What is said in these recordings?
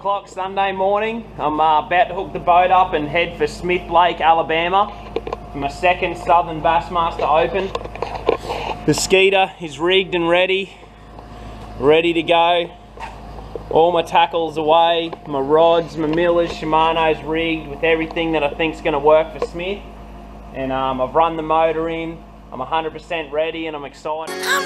o'clock Sunday morning. I'm uh, about to hook the boat up and head for Smith Lake, Alabama for my second Southern Bassmaster Open. The Skeeter is rigged and ready, ready to go. All my tackles away, my rods, my millers, Shimano's rigged with everything that I think's going to work for Smith. And um, I've run the motor in. I'm 100% ready and I'm excited. I'm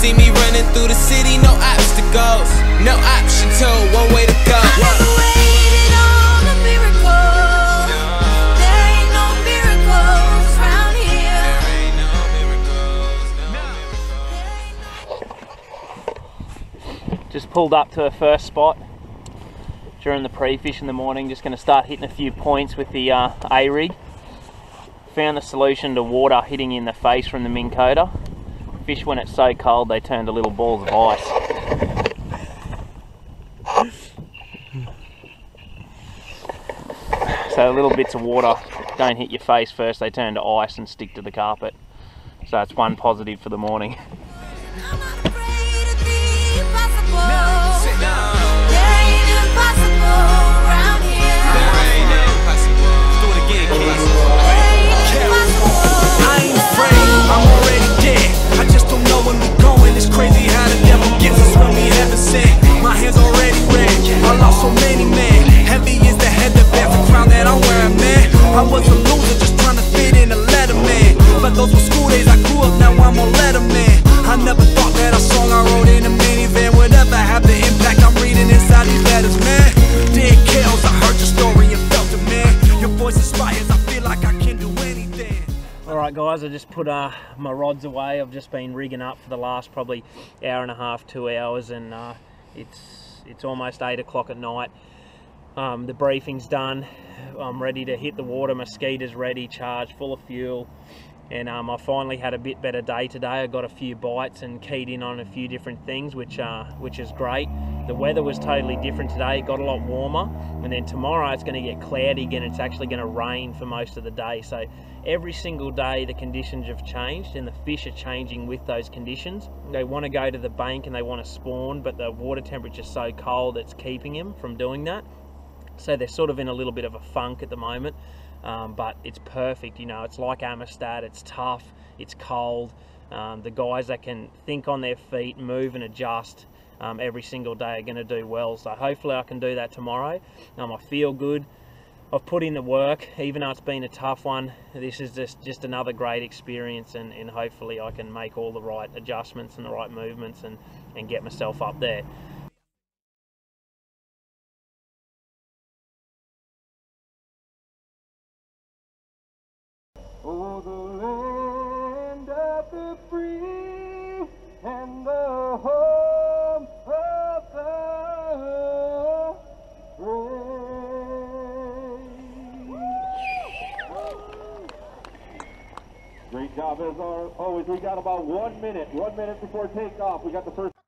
See me running through the city, no obstacles, no option to one way to go. I never waited on a miracle. There ain't no miracles around here. Just pulled up to a first spot during the pre-fish in the morning. Just going to start hitting a few points with the uh, A-rig. Found the solution to water hitting in the face from the Minn Kota. Fish when it's so cold they turn to little balls of ice. So little bits of water don't hit your face first, they turn to ice and stick to the carpet. So that's one positive for the morning. Guys, I just put uh, my rods away. I've just been rigging up for the last probably hour and a half, two hours and uh, it's it's almost 8 o'clock at night. Um, the briefing's done. I'm ready to hit the water. Skeeter's ready, charged, full of fuel. And um, I finally had a bit better day today. I got a few bites and keyed in on a few different things, which uh, which is great. The weather was totally different today. It got a lot warmer, and then tomorrow it's going to get cloudy again. It's actually going to rain for most of the day. So every single day the conditions have changed, and the fish are changing with those conditions. They want to go to the bank and they want to spawn, but the water temperature's so cold it's keeping them from doing that. So they're sort of in a little bit of a funk at the moment, um, but it's perfect. You know, it's like Amistad. It's tough. It's cold. Um, the guys that can think on their feet, move and adjust um, every single day are going to do well. So hopefully I can do that tomorrow. Um, I feel good. I've put in the work, even though it's been a tough one. This is just, just another great experience, and, and hopefully I can make all the right adjustments and the right movements and, and get myself up there. Oh, the land of the free and the home of the. Great job as always. We got about one minute, one minute before takeoff. We got the first.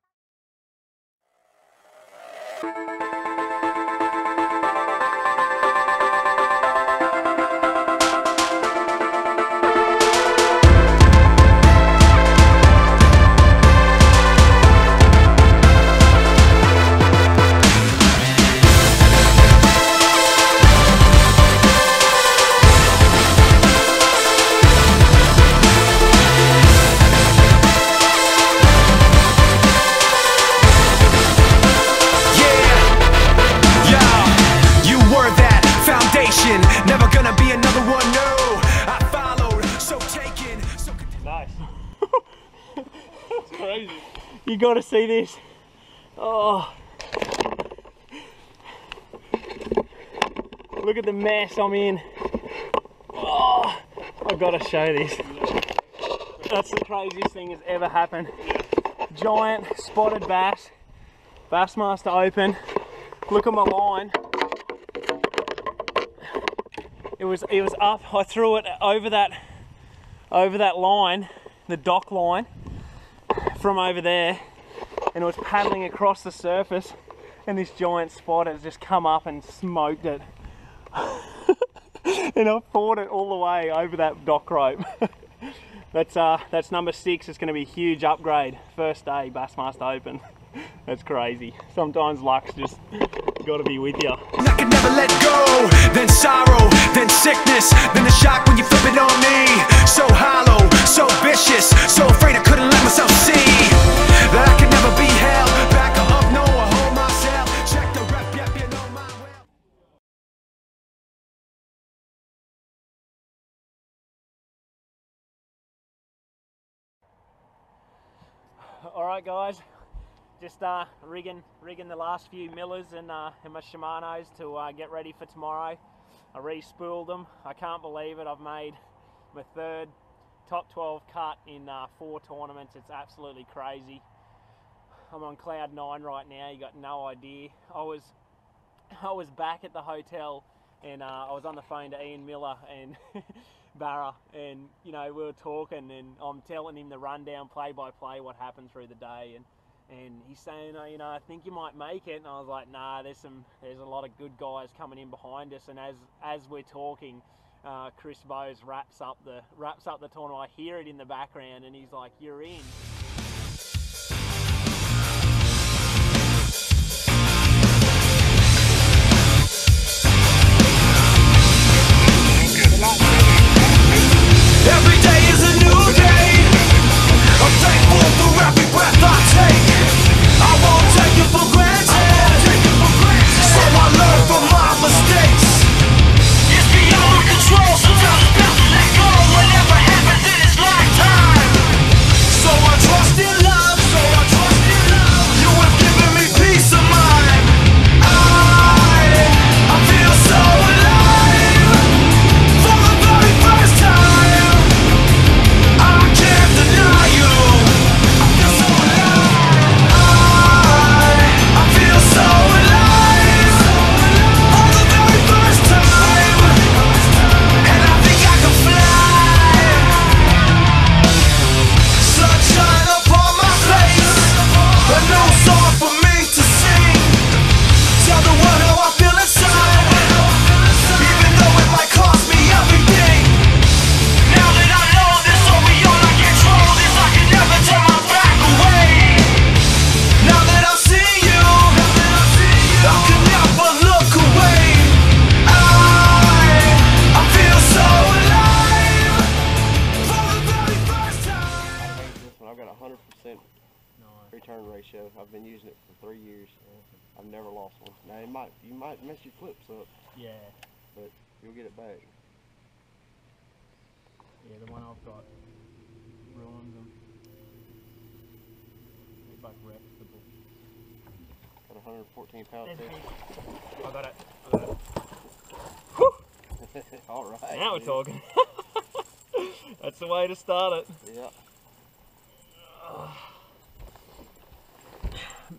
You got to see this. Oh. Look at the mess I'm in. Oh, I've got to show this. That's the craziest thing that's ever happened. Giant spotted bass. Bassmaster open. Look at my line. It was it was up. I threw it over that over that line, the dock line, from over there, and it was paddling across the surface, and this giant spot has just come up and smoked it. and I fought it all the way over that dock rope. that's uh, that's number six. It's going to be a huge upgrade. First day Bassmaster Open. that's crazy. Sometimes luck's just got to be with you. I never let go. Then sorrow, then sickness, then the shock when you flip it on me. So hollow, so vicious, so afraid I couldn't let myself see that I could never be held back up. No, I hold myself. Check the rep, yep, you know my well. All right, guys. Just uh, rigging, rigging the last few millers and, uh, and my Shimano's to uh, get ready for tomorrow. I re-spooled them. I can't believe it. I've made my third top 12 cut in uh, four tournaments. It's absolutely crazy. I'm on cloud nine right now. You got no idea. I was, I was back at the hotel and uh, I was on the phone to Ian Miller and Barra, and you know we were talking, and I'm telling him the rundown, play by play, what happened through the day, and and he's saying, oh, you know, I think you might make it, and I was like, nah, there's some, there's a lot of good guys coming in behind us, and as as we're talking. Uh, Chris Bowes wraps up the wraps up the tournament. I hear it in the background, and he's like, "You're in." I've never lost one. Now it might you might mess your flips up, Yeah, but you'll get it back. yeah, the one I've got ruins them. It's like reputable. Got hundred and fourteen pound fish. I got it. I got it. All right. Now we're talking. That's the way to start it. Yeah.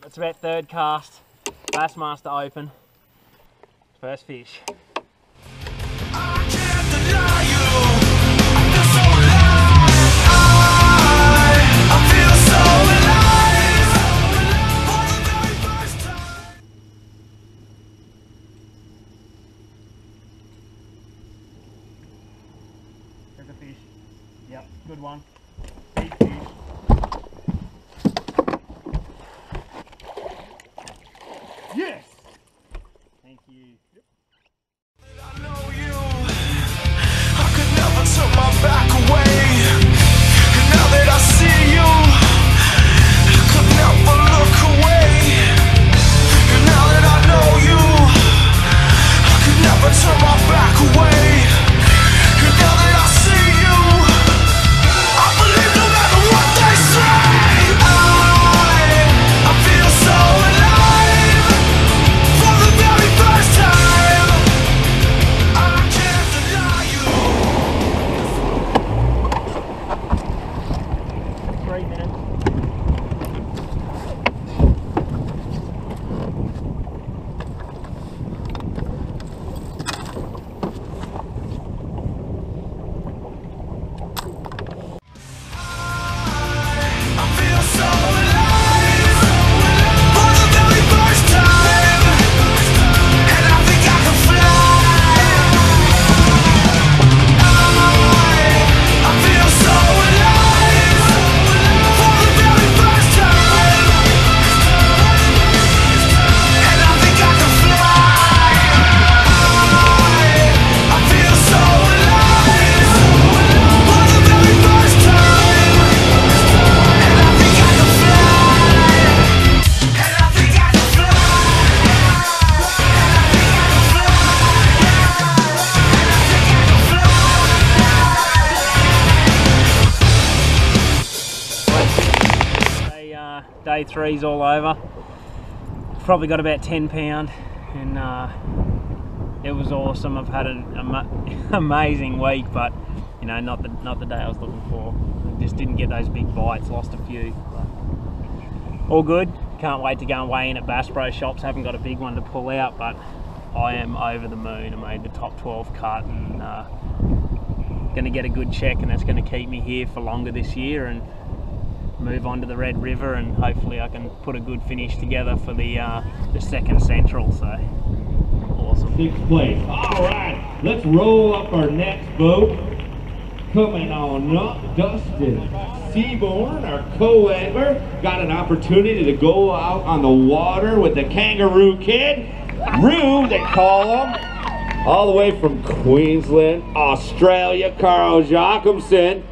That's about third cast. Bassmaster open. First fish. 3s all over. Probably got about 10 pound and uh, it was awesome. I've had an amazing week, but you know, not the, not the day I was looking for. Just didn't get those big bites, lost a few. all good. Can't wait to go and weigh in at Bass Pro Shops. Haven't got a big one to pull out, but I am over the moon. I made the top 12 cut and uh, going to get a good check, and that's going to keep me here for longer this year. And move on to the Red River and hopefully I can put a good finish together for the uh, the second Central. So awesome. sixth place. All right, let's roll up our next boat. Coming on up, Dustin Seaborn, our co-angler, got an opportunity to go out on the water with the Kangaroo Kid, Rue, they call him, all the way from Queensland, Australia. Carl Jocumsen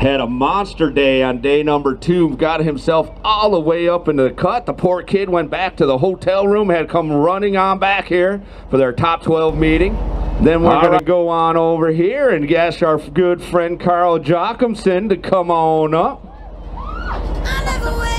had a monster day on day number two. Got himself all the way up into the cut. The poor kid went back to the hotel room, had come running on back here for their top 12 meeting. Then we're going to go on over here and ask our good friend Carl Jocumsen to come on up. I never